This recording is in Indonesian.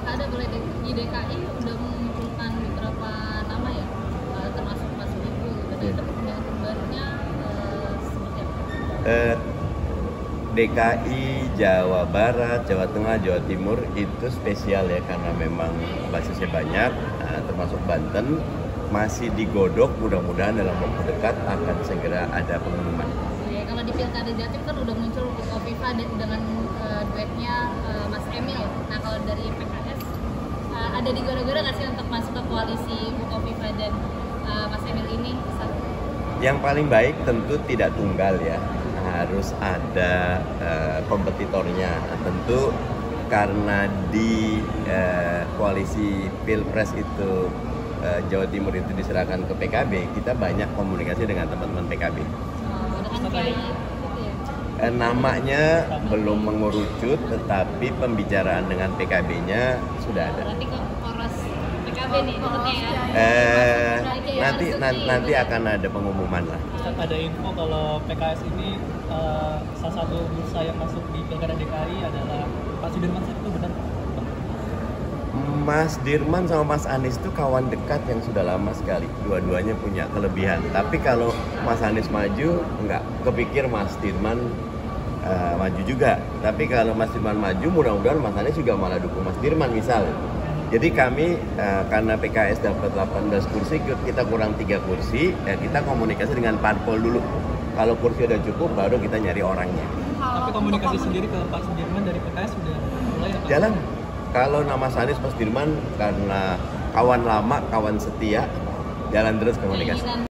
pilkada boleh di DKI udah memunculkan beberapa nama ya, eh, termasuk Mas Ibu. Dan itu perkembangan barunya eh, seperti apa? Eh, DKI, Jawa Barat, Jawa Tengah, Jawa Timur itu spesial ya karena memang basisnya banyak, nah, termasuk Banten masih digodok. Mudah-mudahan dalam waktu dekat akan segera ada pengumuman. Ya, kalau di pilkada Jatim kan udah muncul Kofifa de- dengan duetnya eh, Mas Emil. Nah kalau dari PKS eh, ada digodok-godok nggak sih untuk masuk ke koalisi Bu Kofifa dan eh, Mas Emil ini? Satu. Yang paling baik tentu tidak tunggal ya, harus ada eh, kompetitornya. Tentu karena di eh, koalisi pilpres itu eh, Jawa Timur itu diserahkan ke PKB, kita banyak komunikasi dengan teman-teman PKB. Eh, dengan. Eh, namanya belum mengerucut, tetapi pembicaraan dengan PKB-nya sudah ada. Berarti ke poros PKB nih maksudnya ya? Eh, nanti nan- nanti ya? akan ada pengumuman lah. Ustaz, ada info kalau PKS ini eh, salah satu bursa yang masuk di Pilkada DKI adalah Pak Sudirman Said? Mas Dirman sama Mas Anies itu kawan dekat yang sudah lama sekali. Dua-duanya punya kelebihan. Tapi kalau Mas Anies maju, nggak kepikir Mas Dirman eh, maju juga. Tapi kalau Mas Dirman maju, mudah-mudahan Mas Anies juga malah dukung Mas Dirman misal. Jadi kami eh, karena PKS dapat 18 kursi, kita kurang tiga kursi, ya kita komunikasi dengan parpol dulu. Kalau kursi udah cukup, baru kita nyari orangnya. Tapi komunikasi sendiri ke Pak Sudirman dari PKS sudah mulai apa? Jalan. Kalau nama Sanis Mas Dirman karena kawan lama, kawan setia, jalan terus komunikasi.